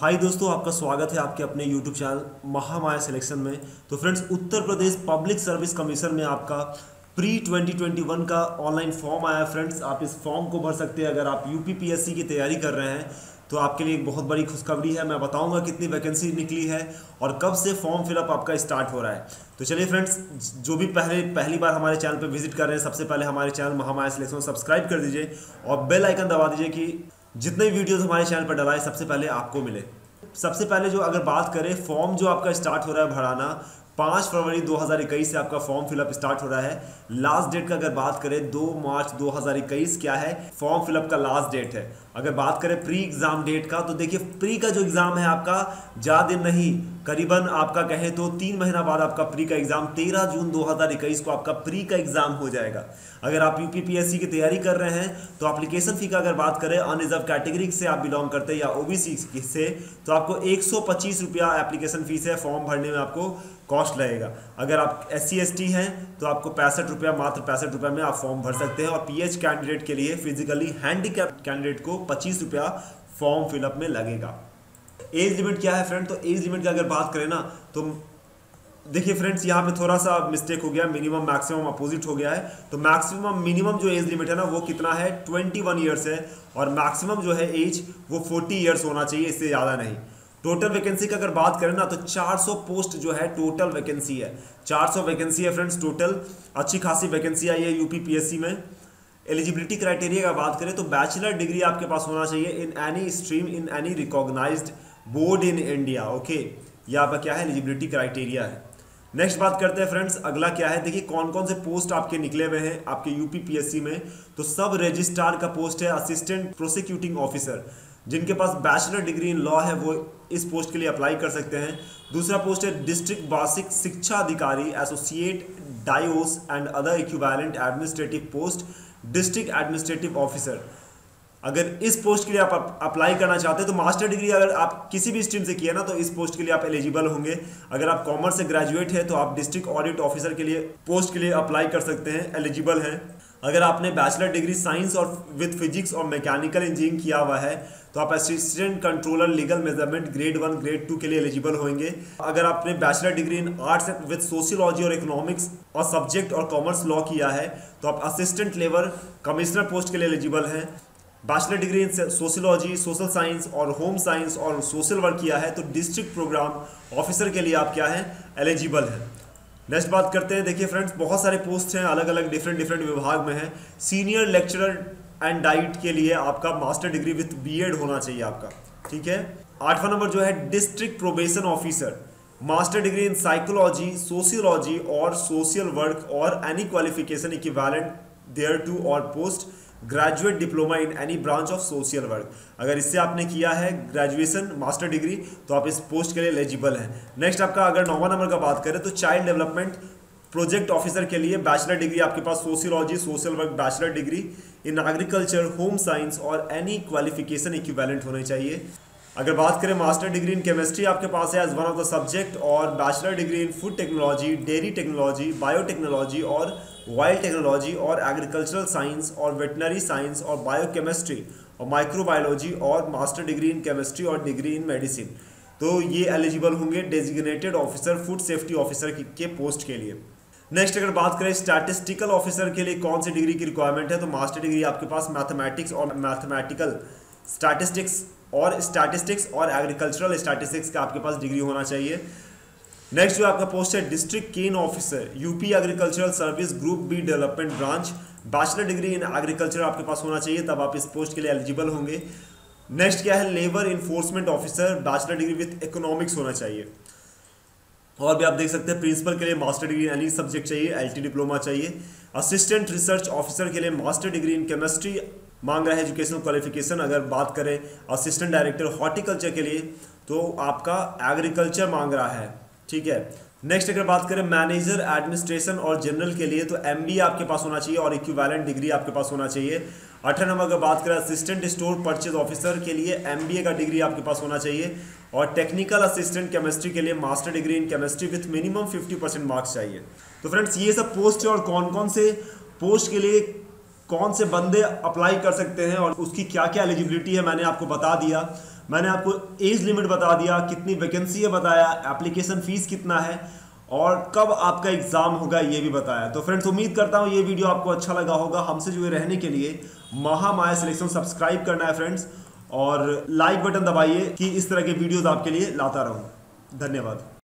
हाय दोस्तों, आपका स्वागत है आपके अपने यूट्यूब चैनल महामाया सिलेक्शन में। तो friends Uttar Pradesh public service commission में आपका प्री 2021 का ऑनलाइन फॉर्म आया फ्रेंड्स आप इस फॉर्म को भर सकते हैं अगर आप यूपीपीएससी की तैयारी कर रहे हैं। तो आपके लिए एक बहुत बड़ी खुशखबरी है। मैं बताऊँगा कितनी वैकेंसी निकली है और कब से फॉर्म फिलअप आपका स्टार्ट हो रहा है। तो चलिए फ्रेंड्स जो भी पहले, पहली बार हमारे चैनल पर विज़िट कर रहे हैं, सबसे पहले हमारे चैनल महामाया सिलेक्शन सब्सक्राइब कर दीजिए और बेल आइकन दबा दीजिए कि जितने वीडियोस हमारे चैनल पर डलाए सबसे पहले आपको मिले। सबसे पहले जो अगर बात करें फॉर्म जो आपका स्टार्ट हो रहा है, भराना पाँच फरवरी 2021 से आपका फॉर्म फिलअप स्टार्ट हो रहा है। लास्ट डेट का अगर बात करें, दो मार्च 2021 क्या है? फॉर्म फिलअप का लास्ट डेट है। अगर बात करें प्री एग्ज़ाम डेट का तो देखिए प्री का जो एग्ज़ाम है आपका, ज़्यादा नहीं, करीबन आपका कहें तो तीन महीना बाद आपका प्री का एग्ज़ाम 13 जून 2021 को आपका प्री का एग्ज़ाम हो जाएगा। अगर आप यूपीपीएससी की तैयारी कर रहे हैं तो एप्लीकेशन फ़ी का अगर बात करें अनरिजर्व कैटेगरी से आप बिलोंग करते हैं या ओबीसी से तो आपको एक सौ रुपया एप्लीकेशन फ़ीस है फॉर्म भरने में आपको। कॉस्ट लगेगा। अगर आप एस सी हैं तो आपको पैंसठ रुपया, मात्र पैंसठ रुपया में आप फॉर्म भर सकते हैं और पीएच कैंडिडेट के लिए फिजिकली हैंडीकैप कैंडिडेट को पच्चीस रुपया फॉर्म फिलअप में लगेगा। एज लिमिट क्या है फ्रेंड? तो एज लिमिट की अगर बात करें ना तो देखिए फ्रेंड्स, यहाँ पे थोड़ा सा मिस्टेक हो गया, मिनिमम, मैक्सिमम अपोजिट हो गया है। तो मैक्सिमम, मिनिमम जो एज लिमिट है ना, वो कितना है? 21 वन ईयर्स है और मैक्सिमम जो है एज, वो 40 ईयर्स होना चाहिए, इससे ज़्यादा नहीं। टोटल वैकेंसी का अगर बात करें ना तो 400 पोस्ट जो है टोटल वैकेंसी है। 400 वैकेंसी है फ्रेंड्स टोटल अच्छी खासी वैकेंसी आई है यूपी में। एलिजिबिलिटी क्राइटेरिया का बात करें तो बैचलर डिग्री आपके पास होना चाहिए in any stream in any recognised board in India okay ये आपका क्या है? एलिजिबिलिटी क्राइटेरिया है। नेक्स्ट बात करते हैं फ्रेंड्स अगला क्या है? देखिए कौन कौन से पोस्ट आपके निकले हुए हैं, आपके यूपी पीएससी में? तो सब रजिस्ट्रार का पोस्ट है असिस्टेंट प्रोसिक्यूटिंग ऑफिसर जिनके पास बैचलर डिग्री इन लॉ है, वो इस पोस्ट के लिए अप्लाई कर सकते हैं। दूसरा पोस्ट है, डिस्ट्रिक्ट बेसिक शिक्षा अधिकारी associate, DIOS and other equivalent administrative post, district administrative officer. अगर इस पोस्ट के लिए आप अप्लाई करना चाहते हैं तो मास्टर डिग्री अगर आप किसी भी स्ट्रीम से किया ना तो इस पोस्ट के लिए आप एलिजिबल होंगे। अगर आप कॉमर्स से ग्रेजुएट है तो आप डिस्ट्रिक्ट ऑडिट ऑफिसर के लिए, पोस्ट के लिए अप्लाई कर सकते हैं, एलिजिबल हैं। अगर आपने बैचलर डिग्री साइंस और विद फिजिक्स और मैकेनिकल इंजीनियरिंग किया हुआ है तो आप assistant controller legal measurement grade one grade two के लिए एलिजिबल होंगे। अगर आपने bachelor degree in arts with sociology और इकोनॉमिक्स और सब्जेक्ट और कॉमर्स लॉ किया है तो आप असिस्टेंट लेवल कमिश्नर पोस्ट के लिए एलिजिबल हैं। Bachelor degree in sociology social science और होम साइंस और सोशल वर्क किया है तो डिस्ट्रिक्ट प्रोग्राम ऑफिसर के लिए आप क्या हैं? एलिजिबल हैं। नेक्स्ट बात करते हैं। देखिए फ्रेंड्स बहुत सारे पोस्ट हैं अलग अलग डिफरेंट डिफरेंट विभाग में हैं। सीनियर लेक्चरर एंड डाइट के लिए आपका मास्टर डिग्री विथ बीएड होना चाहिए आपका, ठीक है? आठवां नंबर जो है district probation officer master degree in psychology sociology और सोशल वर्क और any qualification equivalent thereto और post graduate diploma in any branch of social work अगर इससे आपने किया है ग्रेजुएशन मास्टर डिग्री तो आप इस पोस्ट के लिए एलिजिबल हैं। नेक्स्ट आपका अगर नौवा नंबर का बात करें तो चाइल्ड डेवलपमेंट प्रोजेक्ट ऑफिसर के लिए बैचलर डिग्री आपके पास sociology social work bachelor degree in agriculture home science और एनी क्वालिफिकेशन इक्विवेलेंट होने चाहिए। अगर बात करें मास्टर डिग्री इन केमिस्ट्री आपके पास है as one of the subject और bachelor degree in food technology dairy technology biotechnology और वाइल्ड टेक्नोलॉजी और एग्रीकल्चरल साइंस और वेटनरी साइंस और बायोकेमिस्ट्री और माइक्रोबायोलॉजी और मास्टर डिग्री इन केमिस्ट्री और डिग्री इन मेडिसिन तो ये एलिजिबल होंगे designated officer food safety officer के पोस्ट के लिए. नेक्स्ट अगर बात करें स्टैटिस्टिकल ऑफिसर के लिए कौन सी डिग्री की रिक्वायरमेंट है तो मास्टर डिग्री आपके पास मैथमेटिक्स और मैथमेटिकल स्टैटिस्टिक्स और स्टैटिस्टिक्स और एग्रीकल्चरल स्टैटिस्टिक्स का आपके पास डिग्री होना चाहिए। नेक्स्ट जो आपका पोस्ट है district cane officer UP agricultural service group B development branch bachelor degree in agriculture आपके पास होना चाहिए, तब आप इस पोस्ट के लिए एलिजिबल होंगे। नेक्स्ट क्या है labour enforcement officer bachelor degree with economics होना चाहिए। और भी आप देख सकते हैं प्रिंसिपल के लिए मास्टर डिग्री एनी सब्जेक्ट चाहिए एल डिप्लोमा चाहिए। असिस्टेंट रिसर्च ऑफिसर के लिए मास्टर डिग्री इन केमिस्ट्री मांग रहा है एजुकेशनल क्वालिफिकेशन अगर बात करें असिस्टेंट डायरेक्टर हॉर्टिकल्चर के लिए तो आपका एग्रीकल्चर मांग रहा है, ठीक है? नेक्स्ट अगर बात करें मैनेजर एडमिनिस्ट्रेशन और जनरल के लिए तो एम आपके पास होना चाहिए और इक्विवेलेंट डिग्री आपके पास होना चाहिए। अठारह नंबर अगर बात करें असिस्टेंट स्टोर परचेज ऑफिसर के लिए एमबीए का डिग्री आपके पास होना चाहिए और टेक्निकल असिस्टेंट केमिस्ट्री के लिए master degree in chemistry with minimum 50 percent marks चाहिए। तो फ्रेंड्स ये सब पोस्ट और कौन कौन से पोस्ट के लिए कौन से बंदे अप्लाई कर सकते हैं और उसकी क्या क्या एलिजिबिलिटी है, मैंने आपको बता दिया। मैंने आपको एज लिमिट बता दिया, कितनी वैकेंसी है बताया एप्लीकेशन फ़ीस कितना है और कब आपका एग्ज़ाम होगा ये भी बताया। तो फ्रेंड्स उम्मीद करता हूँ ये वीडियो आपको अच्छा लगा होगा। हमसे जुड़े रहने के लिए महामाया सिलेक्शन सब्सक्राइब करना है फ्रेंड्स और लाइक बटन दबाइए कि इस तरह के वीडियोज़ आपके लिए लाता रहूँ। धन्यवाद।